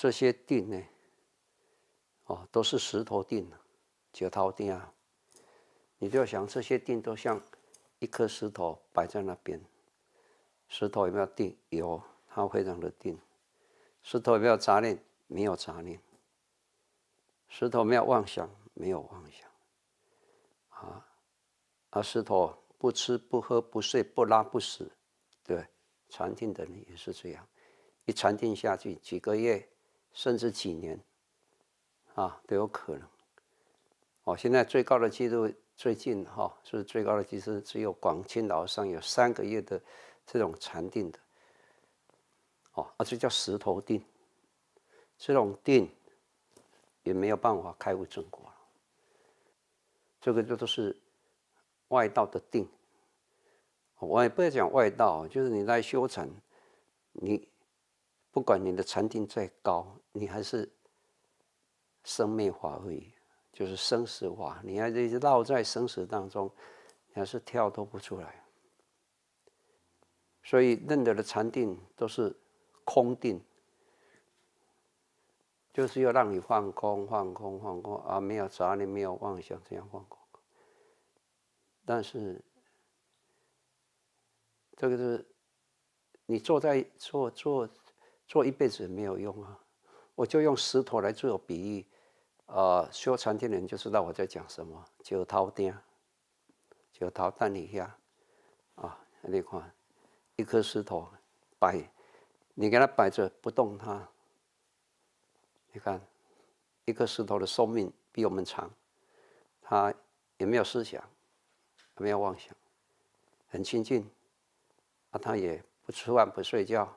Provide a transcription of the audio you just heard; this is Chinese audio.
这些定呢，哦，都是石头定，九头定啊。你就想，这些定都像一颗石头摆在那边。石头有没有定？有，它非常的定。石头有没有杂念？没有杂念。石头没有妄想？没有妄想。啊，而石头不吃不喝不睡不拉不死，对，禅定的人也是这样，一禅定下去几个月甚至几年，啊都有可能。哦，现在最高的记录最近哈是最高的记录，只有广清老上有三个月的这种禅定的，哦，啊这叫石头定，这种定也没有办法开悟正果。这个就都是外道的定，我也不要讲外道，就是你来修禅，你不管你的禅定再高，你还是生灭法而已，就是生死法，你还是绕在生死当中，你还是跳脱不出来。所以任何的禅定都是空定，就是要让你放空、放空、放空，啊没有杂念、没有妄想，这样放空。但是，这个是你坐在坐坐做一辈子没有用啊！我就用石头来做比喻，啊，修禅定的人就知道我在讲什么。九头钉，九头蛋底下，啊，你看一颗石头摆，你给它摆着不动它。你看，一颗石头的寿命比我们长，它也没有思想，没有妄想，很清净，啊，它也不吃饭不睡觉，